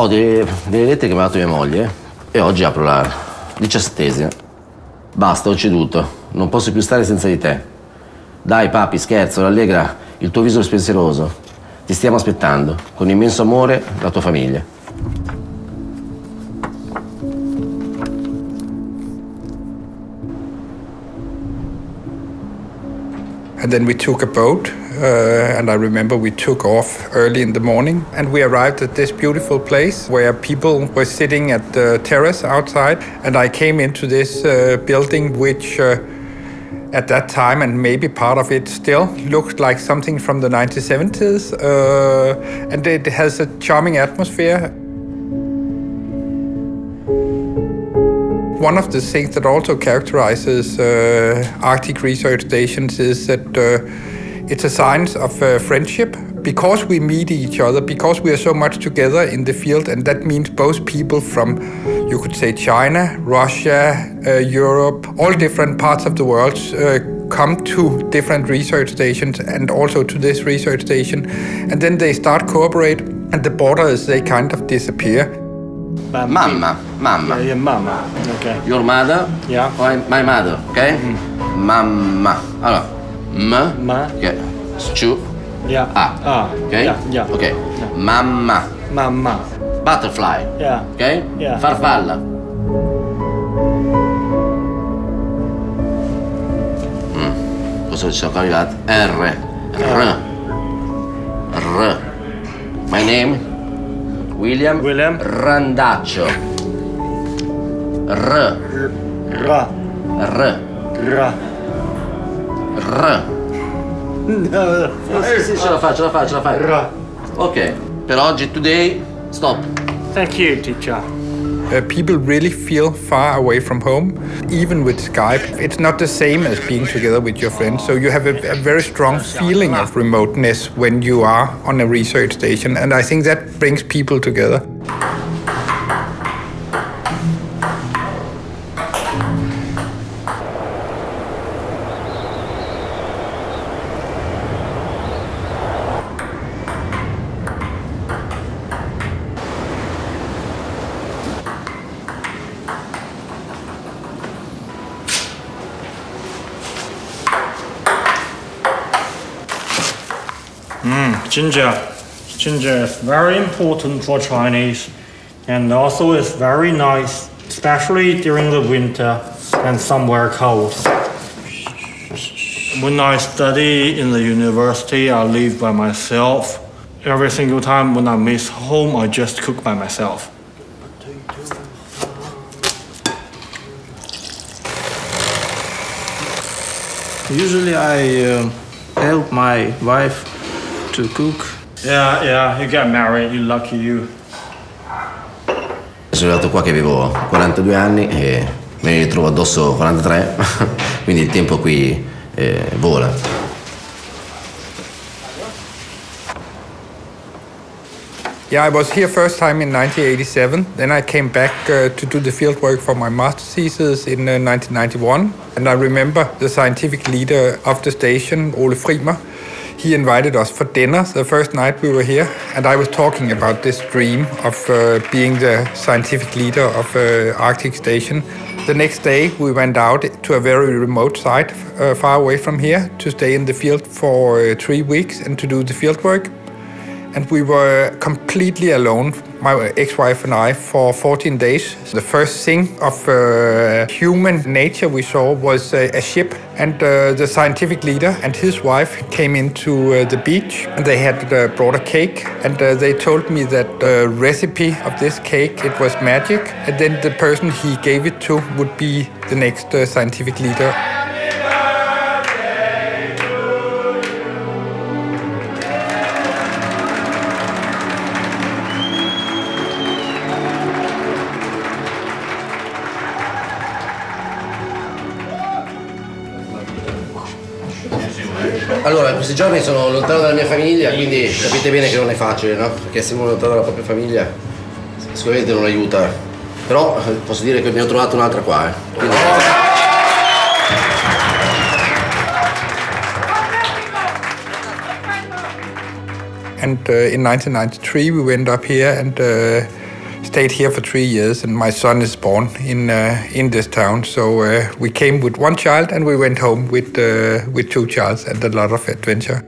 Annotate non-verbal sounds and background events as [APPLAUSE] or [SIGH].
Ho delle, delle lettere che mi ha dato mia moglie e oggi apro la diciassettesima. Basta, ho ceduto. Non posso più stare senza di te. Dai, papi, scherzo, rallegra il tuo viso spensieroso. Ti stiamo aspettando. Con immenso amore, la tua famiglia. And then we took a boat, uh, and I remember we took off early in the morning, and we arrived at this beautiful place where people were sitting at the terrace outside. And I came into this uh, building, which uh, at that time, and maybe part of it still, looked like something from the 1970s, uh, and it has a charming atmosphere. One of the things that also characterizes uh, Arctic research stations is that uh, it's a sign of uh, friendship because we meet each other, because we are so much together in the field, and that means both people from, you could say, China, Russia, uh, Europe, all different parts of the world uh, come to different research stations and also to this research station, and then they start cooperate, and the borders they kind of disappear. Mamma, mama. Yeah, yeah, mama. Okay. Your mother? Yeah. My, my mother, okay? Mamma. Allora, m, Ma. che stu, Yeah. a, Ah. ok? Yeah. Yeah. Ok. Yeah. Mamma. Mama. Butterfly, Yeah. ok? Yeah. Farfalla. Mm. Cosa ci siamo arrivati? R. R. R. My name? William? William. Randaccio. R. Ra. R. Ra. R. No. Sì, sì, ce la fai, ce la fai, ce la fai. Ra. Ok, per oggi, today, stop. Thank you, teacher. Uh, people really feel far away from home, even with Skype. It's not the same as being together with your friends. So you have a, a very strong feeling of remoteness when you are on a research station, and I think that brings people together. Ginger. Ginger is very important for Chinese and also is very nice, especially during the winter and somewhere cold. When I study in the university, I live by myself. Every single time when I miss home, I just cook by myself. Usually I uh, help my wife to cook. Yeah, yeah, you got married, you lucky you. Sono arrivato qua che avevo 42 anni e me ne ritrovo addosso 43, [LAUGHS] quindi il tempo qui eh, vola. Yeah, I was here first time in 1987. Then I came back uh, to do the field work for my master thesis in uh, 1991. And I remember the scientific leader of the station, Ole Frimer. He invited us for dinner the first night we were here, and I was talking about this dream of uh, being the scientific leader of uh, Arctic Station. The next day, we went out to a very remote site uh, far away from here to stay in the field for uh, three weeks and to do the field work and we were completely alone, my ex-wife and I, for 14 days. The first thing of uh, human nature we saw was a, a ship, and uh, the scientific leader and his wife came into uh, the beach, and they had uh, brought a cake, and uh, they told me that the recipe of this cake it was magic, and then the person he gave it to would be the next uh, scientific leader. Questi giorni sono lontano dalla mia famiglia, quindi capite bene che non è facile, no? Perché essere lontano dalla propria famiglia sicuramente non aiuta. Però eh, posso dire che ne ho trovato un'altra qua, eh. Quindi- And uh, in 1993, we went up here and uh, stayed here for three years, and my son is born in uh, in this town. So uh, we came with one child, and we went home with uh, with two childs and a lot of adventure.